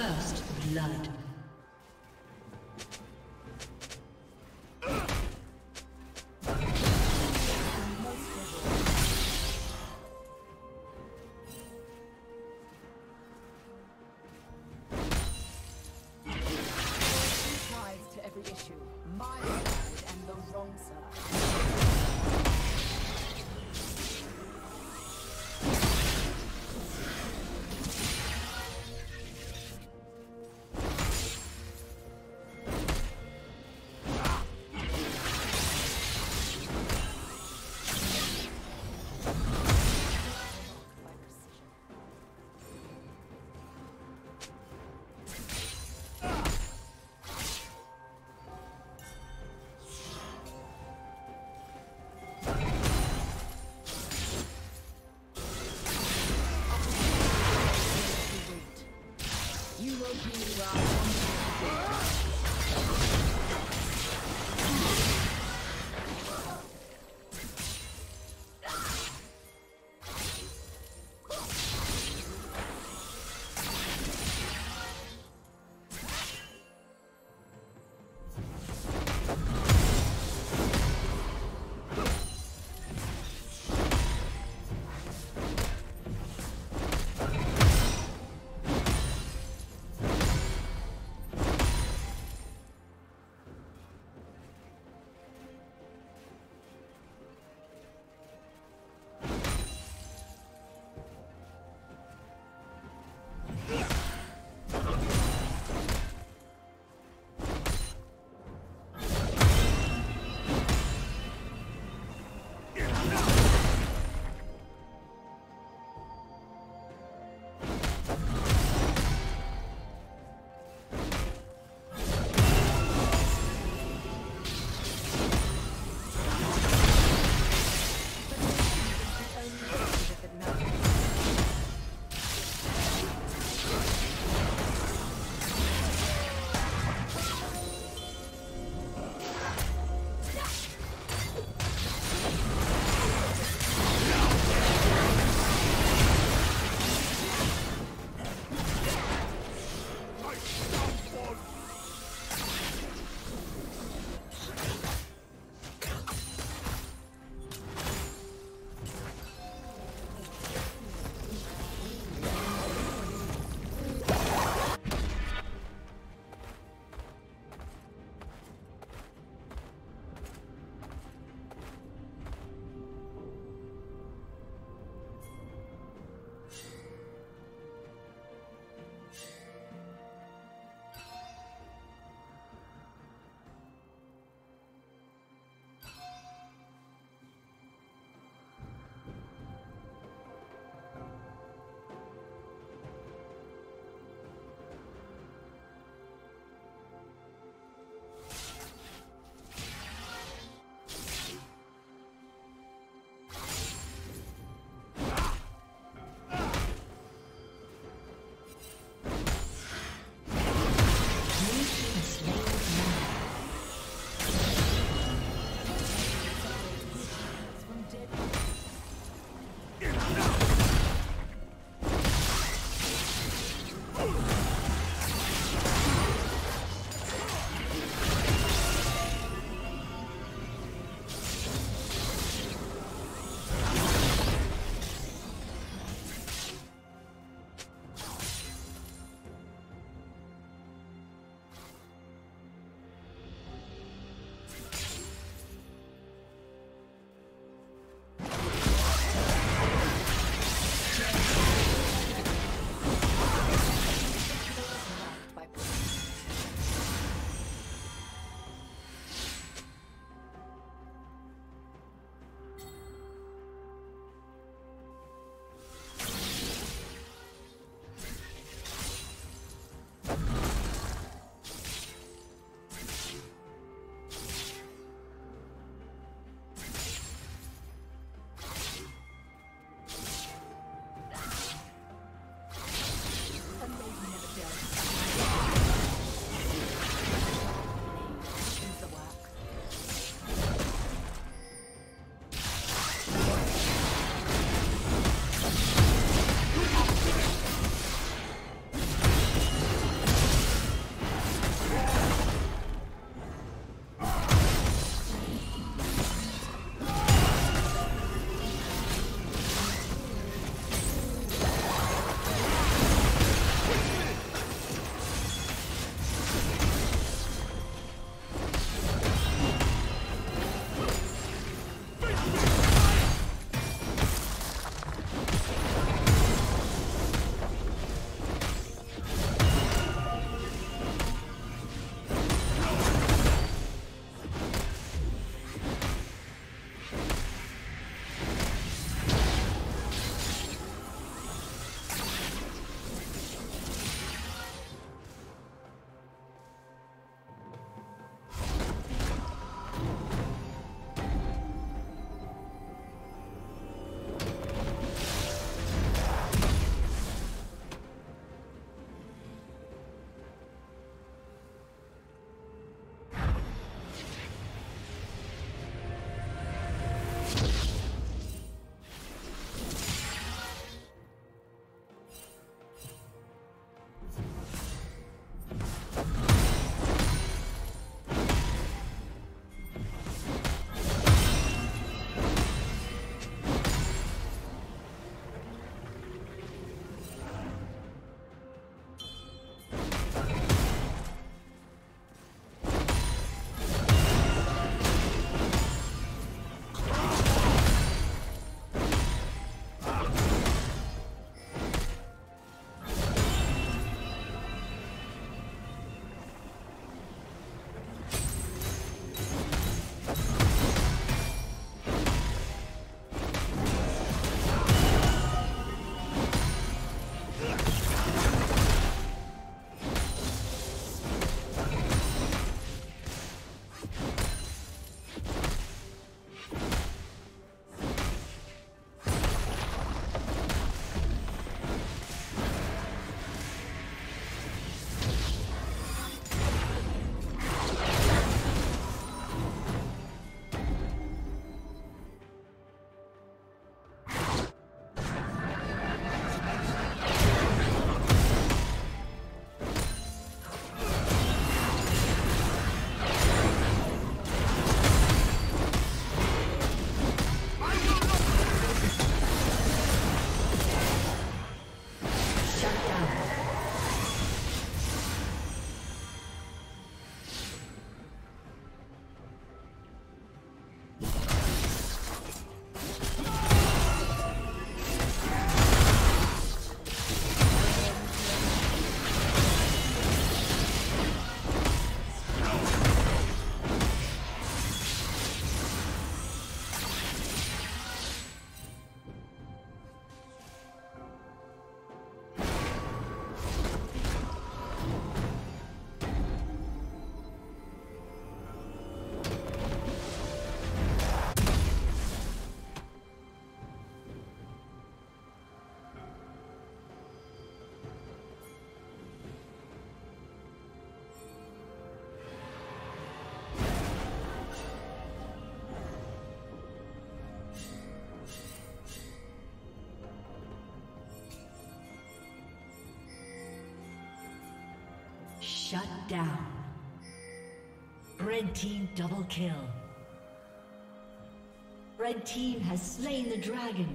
First blood. Shut down. Red team double kill. Red team has slain the dragon.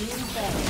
Soon fall.